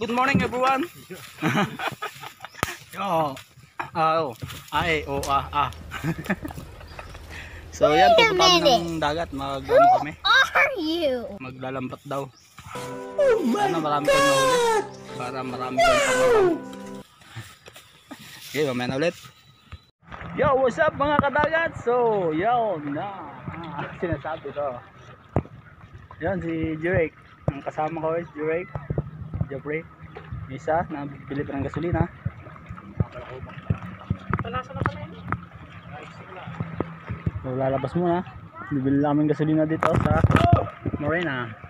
Good morning everyone. Yo. Ah, oh. Ay, oh, ah, ah. so yan, pupunta kami ng dagat. Mag, ano kami? are you? Maglalampat daw. ano, marami kang nahuli. Para marami kang pangalaman. okay, mamaya na ulit. Yo, what's up mga kadagat? So, yo, na. Ah, sinasabi to. Yan, si Jurek. Ang kasama ko is Jurek. Jeffrey. Isa, nabili pa ng gasolina. So, lalabas muna. Bibili namin gasolina dito sa Morena.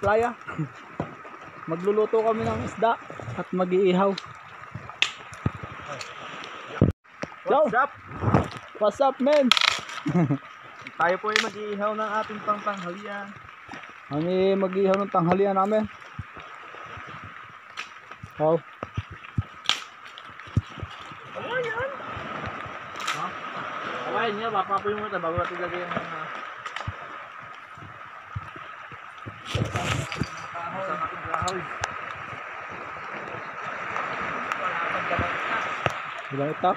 Playa. Magluluto kami ng isda at mag-iihaw. What's up? what's up men? Tayo po ay mag-iihaw ng ating pangtanghalian. Kami mag-iihaw ng tanghalian namin. Wow. Ano yan? Ha? Kawain niya, papapoy mo ito bago natin lagay yung mga... Kahoy. Sa ating kahoy. Bilang itak.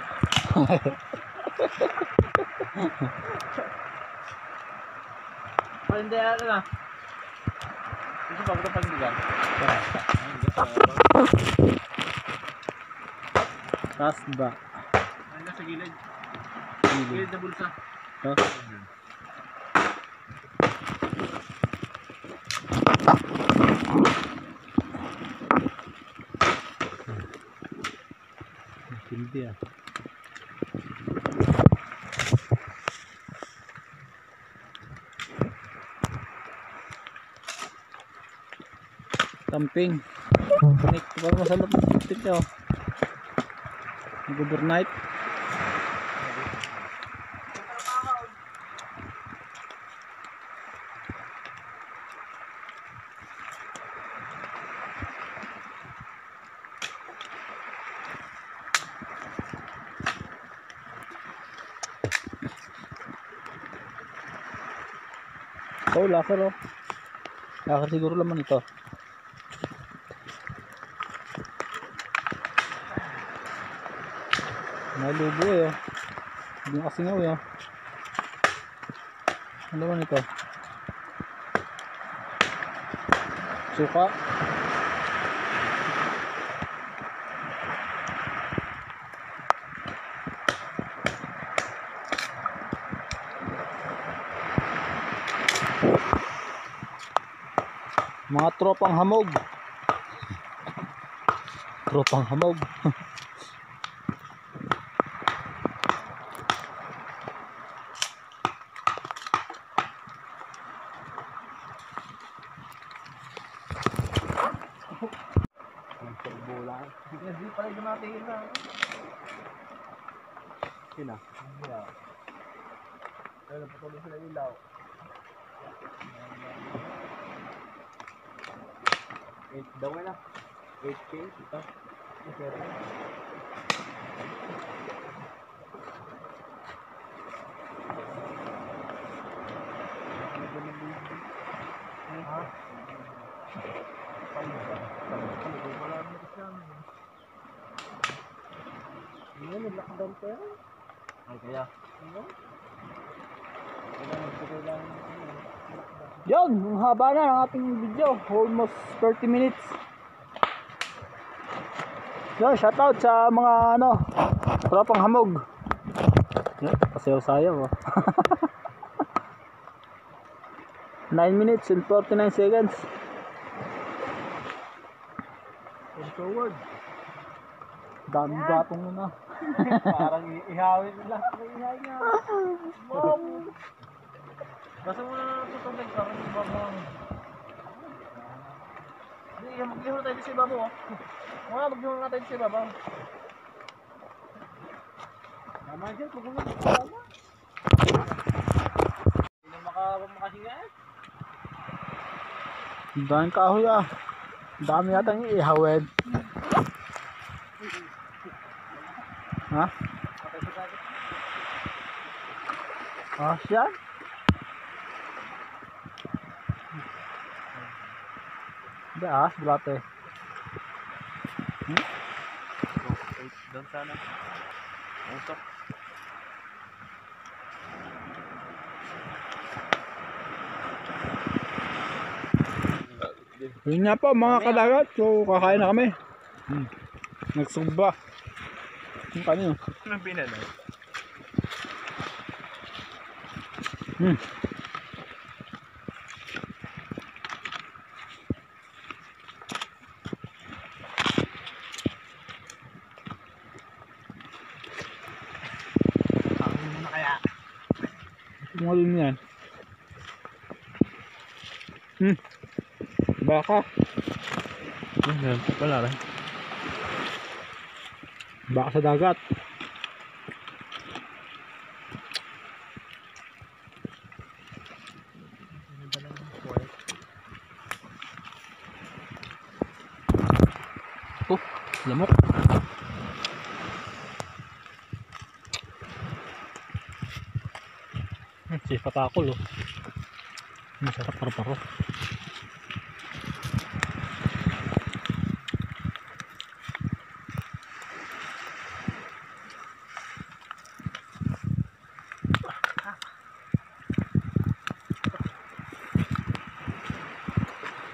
Pa hindi ano na. Ito bago ito panindigan. Tas ba? Ano sa gilid? Gilid. Na bulsa. Huh? Hindi ah. Camping. Nick, parang masalap ng tiktik niya oh. Nag-overnight. Oh. Lakar siguro laman ito. May lubo eh oh. Hindi na kasingaw eh oh. Ano naman ito? Suka. Mga tropang hamog. Tropang hamog. Hindi pala yung natin na. Sina? Yeah. Ayun, patuloy sila ilaw. Eight daw nga na. 8K, ito. Okay. Ano, pa yan? Ay, Yun, ang haba na ng ating video. Almost 30 minutes. Yun, shoutout sa mga ano, tropang hamog. Yun, pasayaw-sayaw oh. 9 minutes and 49 seconds. And forward. Daming gatong mo na. Parang ihawin nila. Ihaw niya. Wow. Basta mo na tutubig para hindi ba mag-ihon tayo sa ibabaw. oh. Mga mag-ihon na tayo sa ibabaw. Tama dyan, kung kung tama. Hindi na maka- makahinga eh. Ang daming kahoy ah. Ang dami yata yung ihawed. Ha? Sa kagad. Ah, siya? Hindi ah, sablate. Hmm? Doon sana. Usok. Yun nga po mga kadagat. So kakain na kami. Hmm. Nagsumba. Yung kanino? Anong pinanay? Hmm. Hmm. Baka. Yan, wala rin. Baka sa dagat. Oh, lamok. Hmm, Si patakol oh. Masarap paro-paro.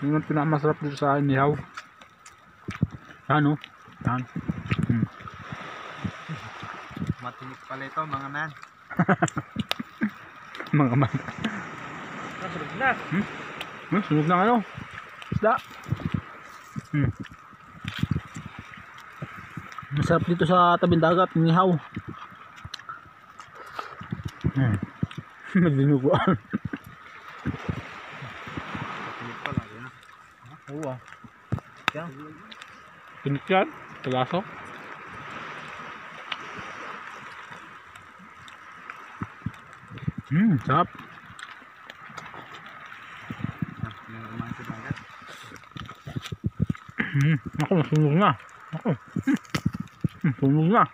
Yun ang pinakamasarap dito sa inihaw. Yan oh. Yan. Hmm. Matinik pala ito mga man. Mga man. Na. Hmm, sunog na ano? Isda. Hmm. Masarap dito sa tabing dagat, inihaw. Hmm. Nagdinuguan. Oo. Yan. Pinik yan? Talasok? Hmm, sarap. Yung kumain sa dagat. Hmm, ako, nasunog na. Ako. Hmm, sunog na.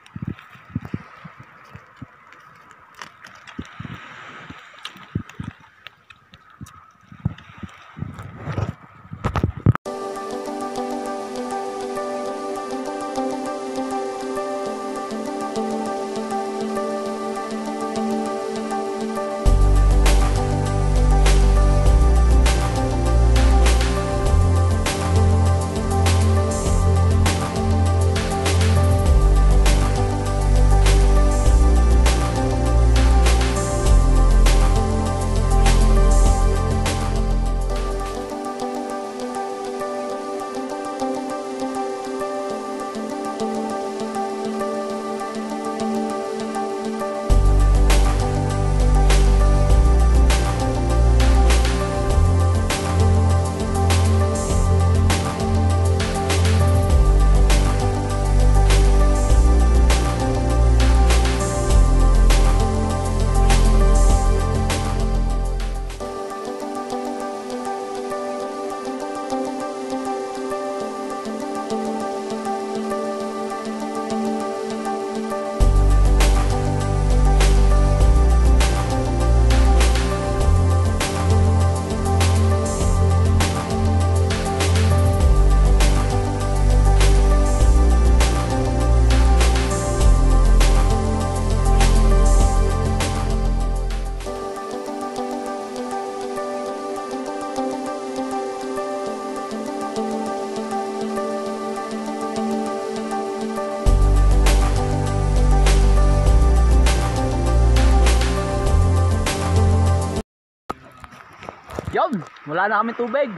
Wala na kami tubig.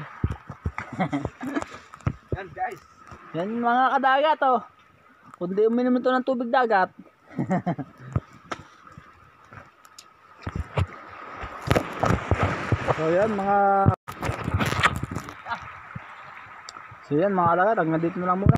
Yan guys. Yan mga kadagat oh. Kundi uminom ito ng tubig dagat. so yan mga So yan mga kadagat, hanggang dito na lang muna.